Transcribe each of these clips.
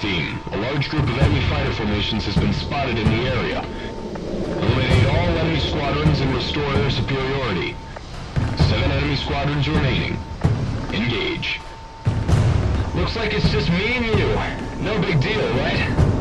A large group of enemy fighter formations has been spotted in the area. Eliminate all enemy squadrons and restore their superiority. Seven enemy squadrons remaining. Engage. Looks like it's just me and you. No big deal, right?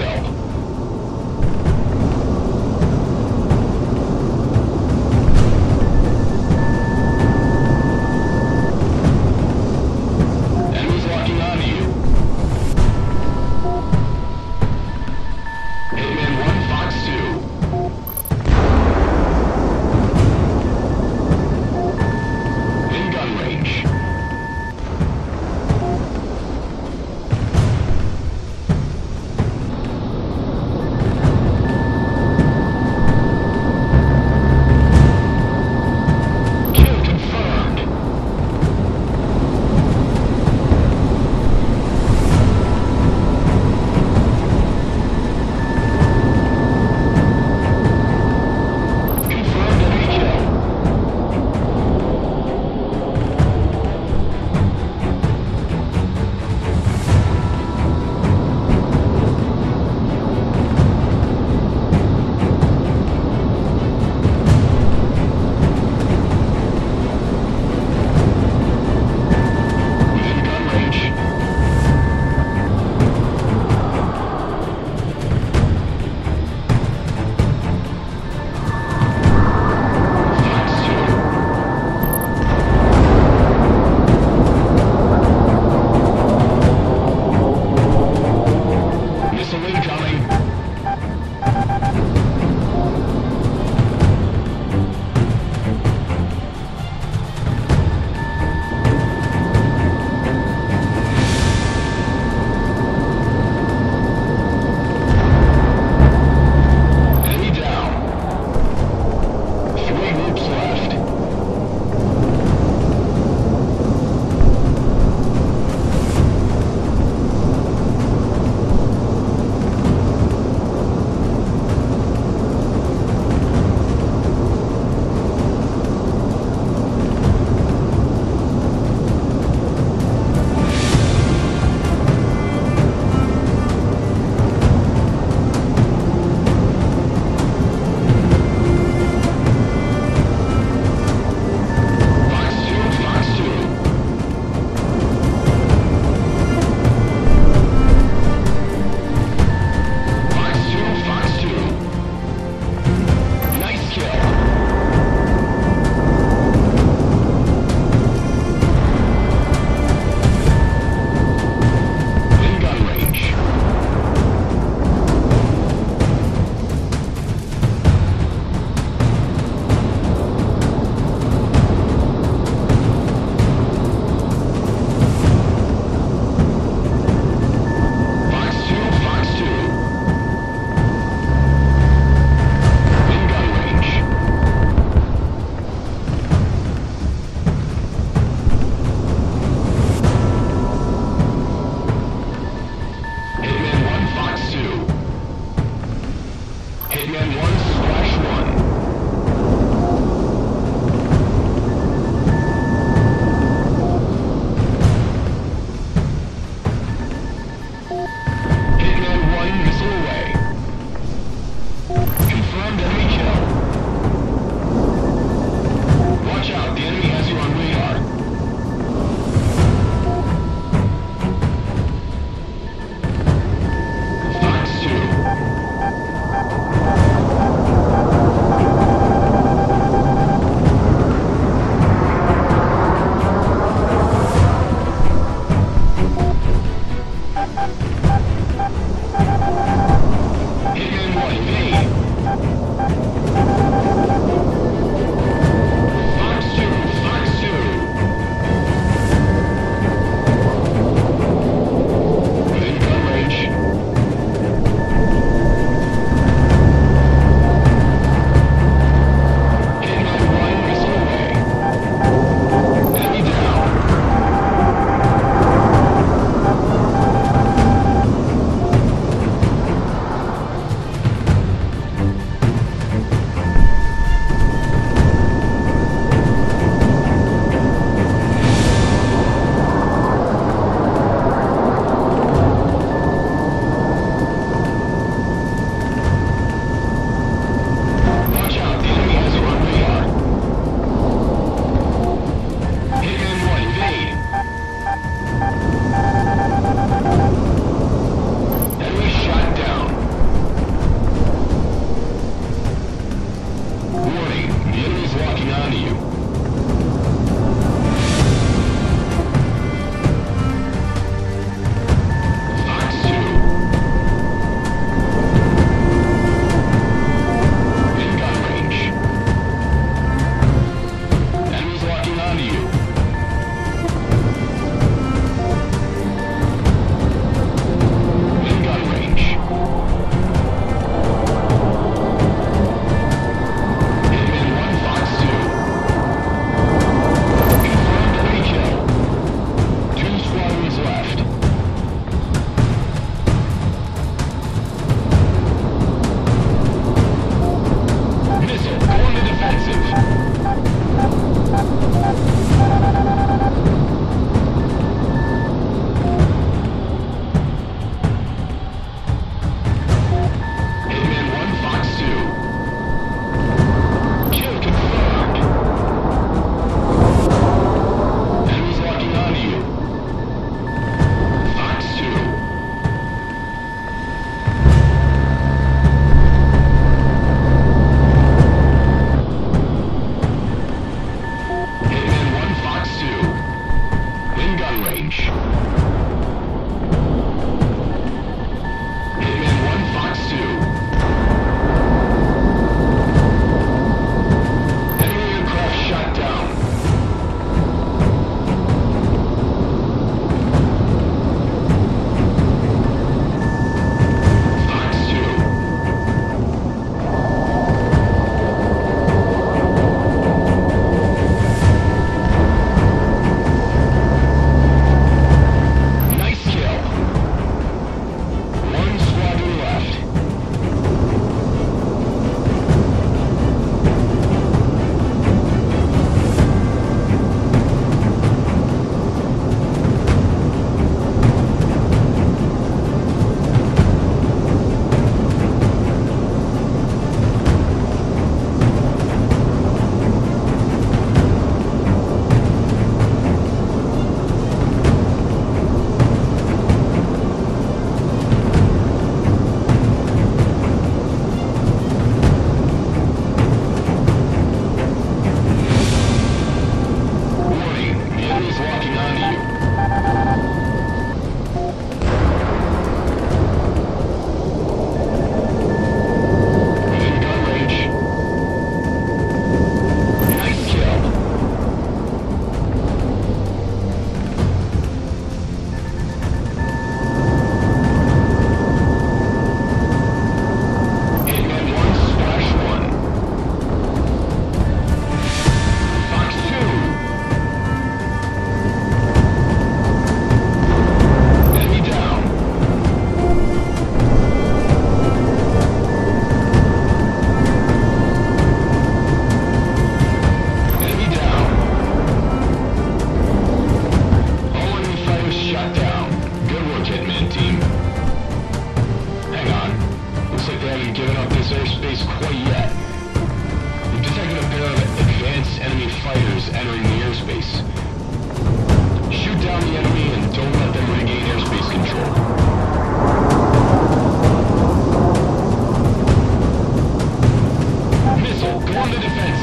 Still.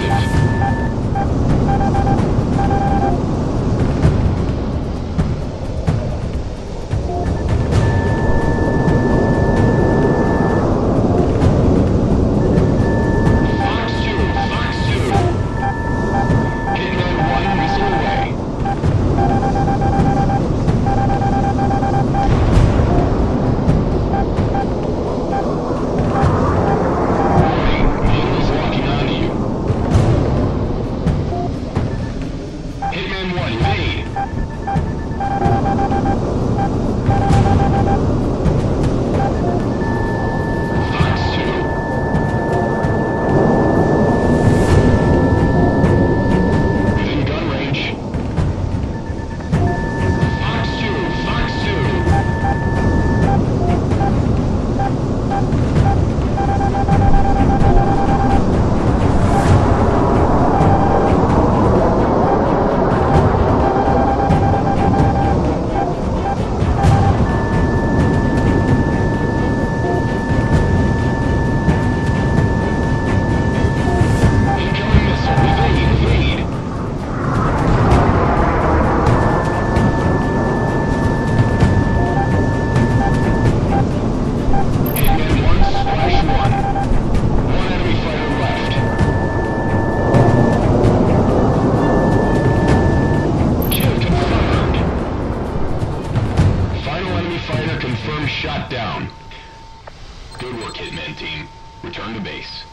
message. Hitman team. Return to base.